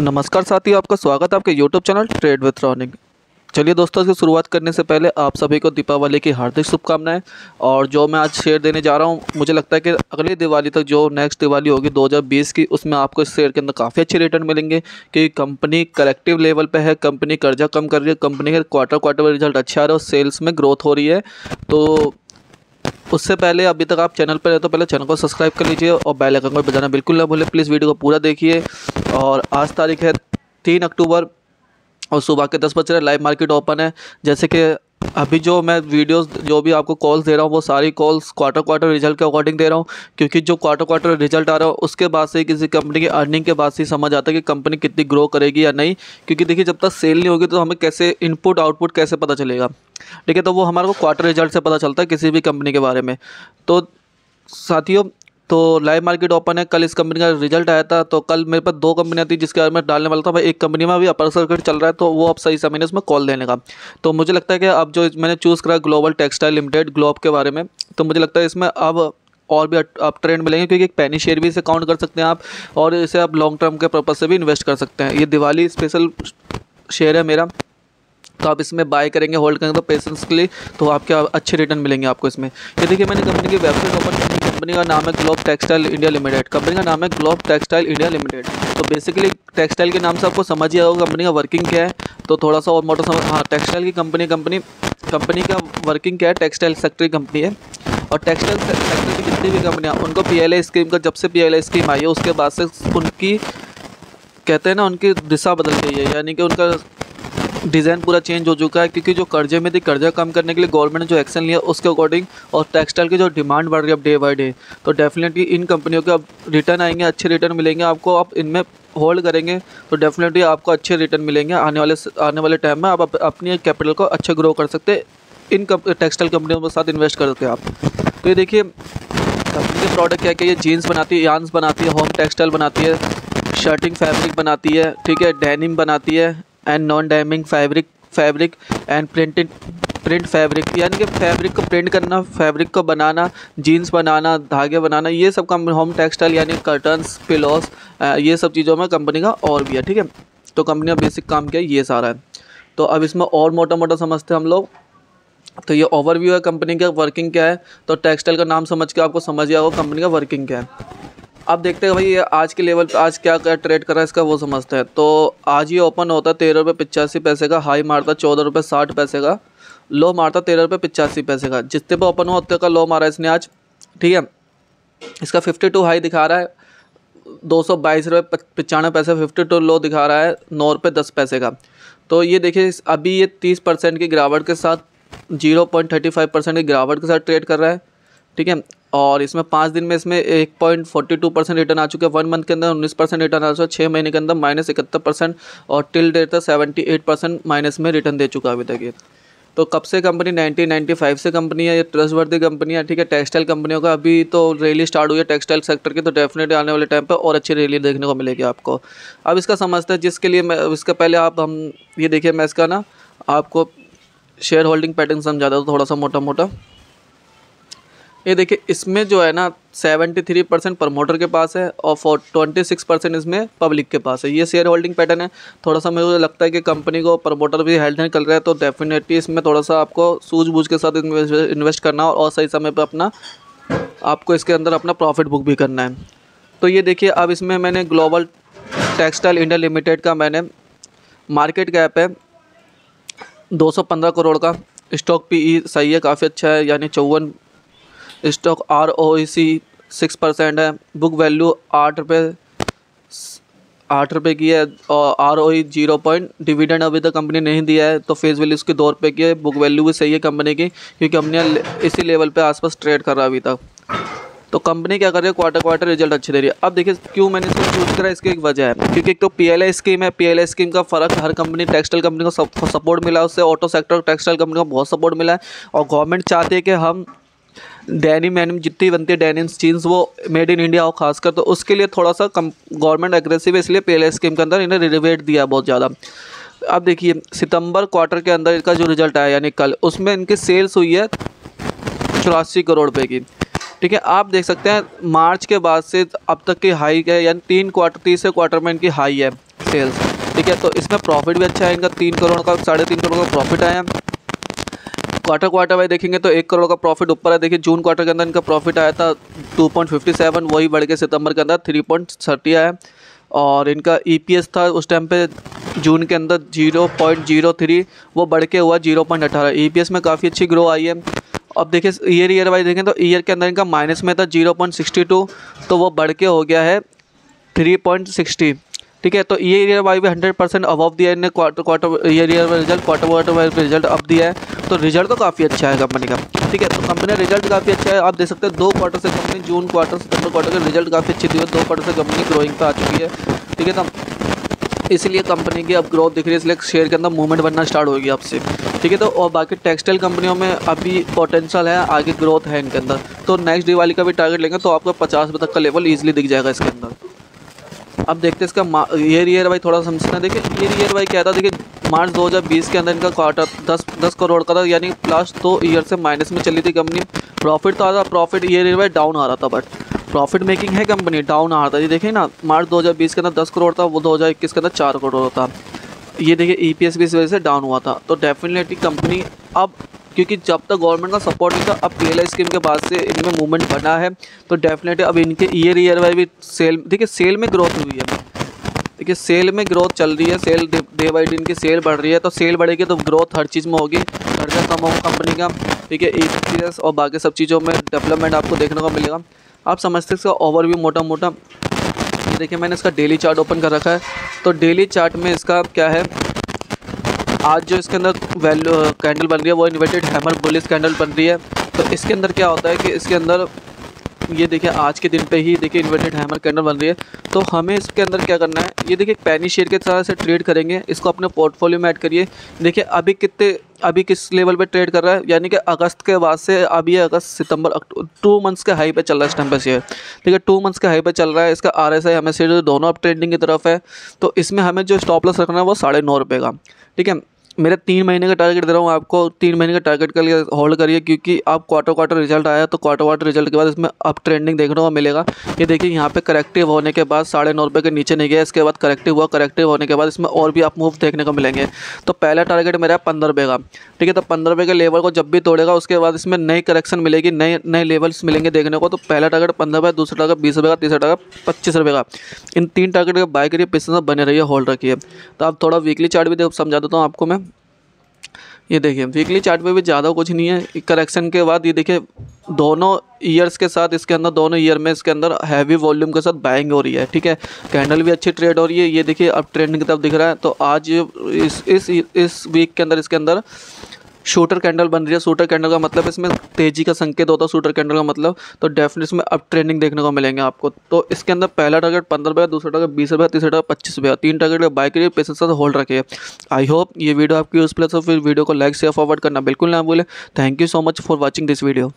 नमस्कार साथियों आपका स्वागत है आपके यूट्यूब चैनल ट्रेड विथ रॉनिंग चलिए दोस्तों, इसकी शुरुआत करने से पहले आप सभी को दीपावली की हार्दिक शुभकामनाएँ। और जो मैं आज शेयर देने जा रहा हूँ, मुझे लगता है कि अगली दिवाली तक जो नेक्स्ट दिवाली होगी 2020 की, उसमें आपको इस शेयर के अंदर काफ़ी अच्छे रिटर्न मिलेंगे क्योंकि कंपनी कलेक्टिव लेवल पर है कंपनी कर्जा कम कर रही है कंपनी के क्वार्टर क्वार्टर रिज़ल्ट अच्छा आ रहा है और सेल्स में ग्रोथ हो रही है। तो उससे पहले अभी तक आप चैनल पर रहे तो पहले चैनल को सब्सक्राइब कर लीजिए और बेल आइकन को बजाना बिल्कुल ना भूलें। प्लीज़ वीडियो को पूरा देखिए। और आज तारीख है तीन अक्टूबर। और सुबह के दस बज रहे लाइव मार्केट ओपन है। जैसे कि अभी जो मैं वीडियोस जो भी आपको कॉल्स दे रहा हूँ, वो सारी कॉल्स क्वार्टर क्वार्टर रिज़ल्ट के अकॉर्डिंग दे रहा हूँ। क्योंकि जो क्वार्टर क्वार्टर रिज़ल्ट आ रहा है, उसके बाद से किसी कंपनी की अर्निंग के बाद से समझ आता है कि कंपनी कितनी ग्रो करेगी या नहीं। क्योंकि देखिए, जब तक सेल नहीं होगी तो हमें कैसे इनपुट आउटपुट कैसे पता चलेगा? ठीक है तो वो हमारे को क्वार्टर रिज़ल्ट से पता चलता है किसी भी कंपनी के बारे में। तो साथियों तो लाइव मार्केट ओपन है। कल इस कंपनी का रिज़ल्ट आया था तो कल मेरे पास दो कंपनियाँ थी जिसके बारे में डालने वाला था। भाई, एक कंपनी में अभी अपर सर्किट चल रहा है तो वो अब सही समय उसमें कॉल देने का। तो मुझे लगता है कि अब जो मैंने चूज़ करा ग्लोबल टेक्सटाइल लिमिटेड ग्लोब के बारे में तो मुझे लगता है इसमें अब और भी अप ट्रेंड मिलेंगे, क्योंकि एक पैनी शेयर भी इसे काउंट कर सकते हैं आप, और इसे आप लॉन्ग टर्म के पर्पज़ से भी इन्वेस्ट कर सकते हैं। ये दिवाली स्पेशल शेयर है मेरा। तो आप इसमें बाय करेंगे होल्ड करेंगे तो पेशेंस के लिए तो आपके अच्छे रिटर्न मिलेंगे आपको इसमें। ये देखिए, मैंने कंपनी की वेबसाइट ओपन की कंपनी का नाम है globe textile India limited company का नाम है ग्लोब टेक्सटाइल इंडिया लिमिटेड तो बेसिकली टेक्सटाइल के नाम से आपको समझ ही होगा कंपनी का वर्किंग क्या है। तो थोड़ा सा और मोटा समझ हाँ टेक्सटाइल की कंपनी कंपनी कंपनी का वर्किंग क्या है? टेक्सटाइल सेक्टर की कंपनी है। और टेक्सटाइल सेक्टर की जितनी भी कंपनियाँ उनको पी स्कीम का जब से पी स्कीम आई है, उसके बाद से उनकी कहते हैं ना, उनकी दिशा बदल गई है। यानी कि उनका डिज़ाइन पूरा चेंज हो चुका है, क्योंकि जो कर्जे में थी, कर्जा कम करने के लिए गवर्नमेंट ने जो एक्शन लिया, उसके अकॉर्डिंग और टेक्सटाइल की जो डिमांड बढ़ रही है अब डे बाई डे तो डेफिनेटली इन कंपनियों के अब रिटर्न आएँगे, अच्छे रिटर्न मिलेंगे, आपको आप इनमें होल्ड करेंगे तो डेफिनेटली आपको अच्छे रिटर्न मिलेंगे, आने वाले आने वाले टाइम में आप अपनी कैपिटल को अच्छे ग्रो कर सकते, इन टेक्सटाइल कंपनियों के साथ इन्वेस्ट कर सकते हैं आप। तो ये देखिए कंपनी के प्रोडक्ट क्या क्या ये जीन्स बनाती है यान्स बनाती है होम टेक्सटाइल बनाती है शर्टिंग फैब्रिक बनाती है, ठीक है डेनिम बनाती है and non denim fabric fabric and printed print fabric यानी कि फैब्रिक को प्रिंट करना फैब्रिक को बनाना जीन्स बनाना, धागे बनाना, ये सब कम होम टेक्सटाइल यानी कर्टन्स पिलोस ये सब चीज़ों में कंपनी का और भी है, ठीक है? तो कंपनी का बेसिक काम क्या है ये सारा है। तो अब इसमें और मोटा मोटा समझते हैं हम लोग। तो ये ओवरव्यू है कंपनी का वर्किंग क्या है? तो टेक्सटाइल का नाम समझ के आपको समझ गया होगा कंपनी का वर्किंग क्या है। अब देखते हैं भाई आज के लेवल पे आज क्या क्या ट्रेड कर रहा है इसका, वो समझते हैं। तो आज ये ओपन होता है तेरह रुपये पिचासी पैसे का हाई मारता चौदह रुपये साठ पैसे का लो मारता तेरह रुपये पिचासी पैसे का। जितने पे ओपन हुआ, उतने का लो मारा इसने आज, ठीक है? इसका फिफ्टी टू हाई दिखा रहा है, दो सौ बाईस रुपये पचानवे पैसे फिफ्टी टू लो दिखा रहा है, नौ रुपये दस पैसे का। तो ये देखिए, अभी ये तीस परसेंट की गिरावट के साथ zero point thirty five percent की गिरावट के साथ ट्रेड कर रहा है। ठीक है? और इसमें पाँच दिन में इसमें एक point forty two percent return आ चुके हैं। वन मंथ के अंदर उन्नीस परसेंट रिटर्न आ चुका है। छः महीने के अंदर माइनस इकहत्तर परसेंट और टिल डेट तक सेवेंटी एट परसेंट माइनस में रिटर्न दे चुका है अभी तक ये। तो कब से कंपनी नाइनटीन नाइन्टी फाइव से कंपनी है। ये ट्रस्ट वर्दी कंपनी है। ठीक है? टेक्सटाइल कंपनियों का अभी तो रैली स्टार्ट हुई है टेक्सटाइल सेक्टर की तो डेफिनेटली आने वाले टाइम पर और अच्छी रैली देखने को मिलेगी आपको। अब इसका समझते हैं, जिसके लिए मैं, इसका पहले आप हम, ये देखिए मैं इसका ना, आपको शेयर होल्डिंग पैटर्न समझाता हूँ, थोड़ा सा मोटा मोटा ये देखिए, इसमें जो है ना सेवेंटी थ्री परसेंट प्रमोटर के पास है और फोर ट्वेंटी सिक्स परसेंट इसमें पब्लिक के पास है। ये शेयर होल्डिंग पैटर्न है। थोड़ा सा मुझे लगता है कि कंपनी को प्रमोटर भी हेल्थ कर रहा है तो डेफिनेटली इसमें थोड़ा सा आपको सूझबूझ के साथ इन्वेस्ट करना और सही समय पर अपना, आपको इसके अंदर अपना प्रॉफिट बुक भी करना है। तो ये देखिए, अब इसमें मैंने ग्लोबल टेक्सटाइल इंडिया लिमिटेड का मैंने मार्केट कैप है दो सौ पंद्रह करोड़ का। स्टॉक पी सही है, काफ़ी अच्छा है, यानी चौवन stock R O C six percent है। बुक वैल्यू आठ रुपये आठ रुपये की है और R O E zero point. Dividend अभी तक कंपनी नहीं दिया है तो फेस वैल्यू उसकी दो रुपये की है। बुक वैल्यू भी सही है कंपनी की, क्योंकि कंपनियाँ इसी लेवल पे आसपास ट्रेड कर रहा अभी तक। तो कंपनी क्या कर रही है? क्वार्टर क्वार्टर रिज़ल्ट अच्छे दे रही है। अब देखिए, क्यों मैंने इसको चूज़ करा, इसकी एक वजह है। क्योंकि एक तो पीएलआई स्कीम है। पीएलआई स्कीम का फ़र्क हर कंपनी टेक्सटाइल कंपनी को सपोर्ट मिला उससे। ऑटो सेक्टर टेक्सटाइल कंपनी को बहुत सपोर्ट मिला है। और गवर्नमेंट चाहती है कि हम डेनिम एनिम जितनी बनती है डेनिम्स जीन्स वो मेड इन इंडिया हो खासकर तो उसके लिए थोड़ा सा कम गवर्नमेंट एग्रेसिव है, इसलिए पी स्कीम के अंदर इन्हें रिवेट दिया बहुत ज़्यादा। अब देखिए, सितंबर क्वार्टर के अंदर इसका जो रिज़ल्ट आया, यानी कल, उसमें इनकी सेल्स हुई है चौरासी करोड़ रुपये की। ठीक है, आप देख सकते हैं, मार्च के बाद से अब तक की हाई है, यानी तीन क्वार्टर तीसरे क्वार्टर में इनकी हाई है सेल्स ठीक है तो इसमें प्रॉफिट भी अच्छा है, इनका तीन करोड़ का, साढ़े तीन करोड़ का प्रॉफिट आया। क्वार्टर क्वार्टर वाइज देखेंगे तो एक करोड़ का प्रॉफिट ऊपर है। देखिए जून क्वार्टर के अंदर इनका प्रॉफिट आया था टू पॉइंट फिफ्टी सेवन वही बढ़ के सितंबर के अंदर थ्री पॉइंट थर्टी आया। और इनका ई पी एस था उस टाइम पे जून के अंदर ज़ीरो पॉइंट ज़ीरो थ्री वो बढ़ के हुआ ज़ीरो पॉइंट अठारह। ई पी एस में काफ़ी अच्छी ग्रो आई है। अब देखिए ईयर ईयर वाइज देखें तो ईयर के अंदर इनका माइनस में था ज़ीरो पॉइंट सिक्सटी टू तो वो बढ़ के हो गया है थ्री पॉइंट सिक्सटी ठीक है तो ईयर ईयर वाई भी हंड्रेड परसेंट अबव दिया इन्हें quarter quarter year year result quarter quarter wise result अब दिया है तो रिज़ल्ट तो काफ़ी अच्छा है कंपनी का। ठीक है तो कंपनी का रिज़ल्ट काफ़ी अच्छा है, आप देख सकते हैं, दो क्वार्टर से कंपनी जून क्वार्टर सितंबर क्वार्टर का रिज़ल्ट काफ़ी अच्छी दी है, दो क्वार्टर से कंपनी ग्रोइंग पर आ चुकी है। ठीक है तो इसलिए कंपनी की अब ग्रोथ दिख रही है, इसलिए शेयर के अंदर मूवमेंट बनना स्टार्ट होगी आपसे। ठीक है तो और बाकी टेक्सटाइल कंपनियों में अभी पोटेंशियल है, आगे ग्रोथ है इनके अंदर। तो नेक्स्ट दिवाली का भी टारगेट लेंगे तो आपको पचास तक का लेवल ईजिली दिख जाएगा इसके अंदर। अब देखते हैं इसका ईयर ईयर वाई थोड़ा समझना देखिए ईयर ईयर वाई क्या था देखिए मार्च 2020 के अंदर इनका क्वार्टर दस दस करोड़ का था, यानी लास्ट दो ईयर से माइनस में चली थी कंपनी प्रॉफिट तो आ रहा profit year year Y down आ रहा था बट प्रॉफिट मेकिंग है कंपनी डाउन आ रहा था। ये देखिए ना, मार्च 2020 के अंदर दस करोड़ था, वो 2021 के अंदर चार करोड़ था। ये देखिए ई पी एस भी इस वजह से डाउन हुआ था। तो डेफिनेटली कंपनी अब क्योंकि जब तक गवर्नमेंट का सपोर्ट नहीं था, अब PLI स्कीम के बाद से इनमें मूवमेंट बना है। तो डेफिनेटली अब इनके ईयर ईयर वाई भी सेल देखिए सेल में ग्रोथ हुई है। देखिए सेल में ग्रोथ चल रही है सेल डे बाई डे इनकी सेल बढ़ रही है। तो सेल बढ़ेगी तो ग्रोथ हर चीज़ में होगी। खर्चा कम होगा कंपनी का। ठीक है ई और बाकी सब चीज़ों में डेवलपमेंट आपको देखने को मिलेगा। आप समझते इसका ओवरव्यू मोटा मोटा देखिए मैंने इसका डेली चार्ट ओपन कर रखा है। तो डेली चार्ट में इसका क्या है? आज जो इसके अंदर वैल्यू कैंडल बन रही है, वो इन्वर्टेड हैमर बुलिस कैंडल बन रही है। तो इसके अंदर क्या होता है कि इसके अंदर ये देखिए, आज के दिन पे ही देखिए इन्वर्टेड हैमर कैंडल बन रही है। तो हमें इसके अंदर क्या करना है? ये देखिए पैनी शेयर के तरह से ट्रेड करेंगे। इसको अपने पोर्टफोलियो में ऐड करिए। देखिए, अभी कितने, अभी किस लेवल पे ट्रेड कर रहा है? यानी कि अगस्त के बाद से, अभी अगस्त, सितंबर टू मंथ्स के हाई पे चल रहा है इस टाइम पे शेयर ठीक है टू मंथ्स के हाई पे चल रहा है। इसका आर एस आई हमें शेयर दोनों अब ट्रेंडिंग की तरफ़ है। तो इसमें हमें जो स्टॉप लॉस रखना है, वो साढ़े नौ रुपये का। ठीक है? मेरा तीन महीने का टारगेट दे रहा हूँ, आपको तीन महीने का टारगेट के लिए होल्ड करिए, क्योंकि आप क्वार्टर क्वार्टर रिज़ल्ट आया तो क्वार्टर क्वार्टर रिज़ल्ट के बाद इसमें अब ट्रेंडिंग देखने को मिलेगा। ये देखिए, यहाँ पे करेक्टिव होने के बाद साढ़े नौ रुपये के नीचे नहीं गया, इसके बाद करेक्टिव हुआ करेक्टिव होने के बाद इसमें और भी आप मूव देखने को मिलेंगे। तो पहला टारगेट मेरा है पंद्रह रुपये का, ठीक है? तो पंद्रह रुपये के लेवल को जब भी तोड़ेगा, उसके बाद इसमें नई करेक्शन मिलेगी, नए नए लेवल्स मिलेंगे देखने को। तो पहला टारगेट पंद्रह रुपये दूसरा टारगेट बीस रुपये का, तीसरा टारगेट पच्चीस रुपये का। इन तीन टारगेट का बाय करिए पिछले बने रहिए होल्ड रखिए। तो आप थोड़ा वीकली चार्ट भी समझा देता हूँ आपको मैं। ये देखिए वीकली चार्ट पे भी ज़्यादा कुछ नहीं है। करेक्शन के बाद ये देखिए, दोनों ईयर्स के साथ इसके अंदर, दोनों ईयर में इसके अंदर हैवी वॉल्यूम के साथ बाइंग हो रही है, ठीक है? कैंडल भी अच्छी ट्रेड हो रही है। ये देखिए, अब ट्रेंड की तरफ़ दिख रहा है। तो आज इस इस इस वीक के अंदर, इसके अंदर शूटर कैंडल बन रही है। शूटर कैंडल का मतलब इसमें तेज़ी का संकेत होता है। शूटर कैंडल का मतलब तो डेफिनेट इसमें अब ट्रेंडिंग देखने को मिलेंगे आपको। तो इसके अंदर पहला टारगेट पंद्रह रुपया दूसरा टारगेट बीस रुपया तीसरा टारगेट पच्चीस रुपया तीन टारगेट बाइक के पैसे साथ होल्ड रखे आई होप ये वीडियो आपकी यूज़ प्लस फिर वीडियो को लाइक शेयर फॉरवर्ड करना बिल्कुल ना भूलें। Thank you so much for watching this video